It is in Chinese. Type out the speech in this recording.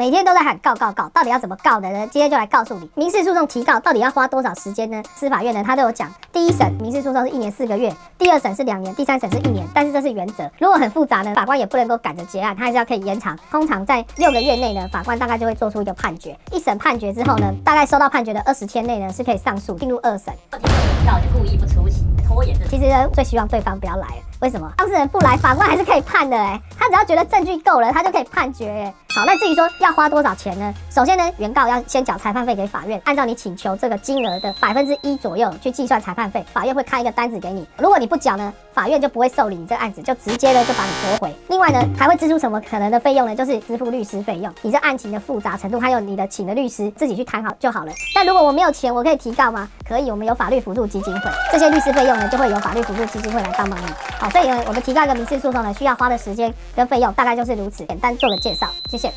每天都在喊告告告，到底要怎么告的呢？今天就来告诉你，民事诉讼提告到底要花多少时间呢？司法院呢，他都有讲，第一审民事诉讼是一年四个月，第二审是两年，第三审是一年，但是这是原则。如果很复杂呢，法官也不能够赶着结案，他还是要可以延长。通常在六个月内呢，法官大概就会做出一个判决。一审判决之后呢，大概收到判决的二十天内呢，是可以上诉进入二审。到底故意不出席，拖延的其实呢，最希望对方不要来了。为什么？当事人不来，法官还是可以判的哎。他只要觉得证据够了，他就可以判决哎。好，那至于说要花多少钱呢？首先呢，原告要先缴裁判费给法院，按照你请求这个金额的百分之一左右去计算裁判费，法院会开一个单子给你。如果你不缴呢，法院就不会受理你这个案子，就直接呢就把你驳回。另外呢，还会支出什么可能的费用呢？就是支付律师费用。你这案情的复杂程度，还有你的请的律师自己去谈好就好了。但如果我没有钱，我可以提告吗？可以，我们有法律辅助基金会，这些律师费用呢就会由法律辅助基金会来帮忙你。好，所以呢，我们提告一个民事诉讼呢，需要花的时间跟费用大概就是如此，简单做个介绍，谢谢。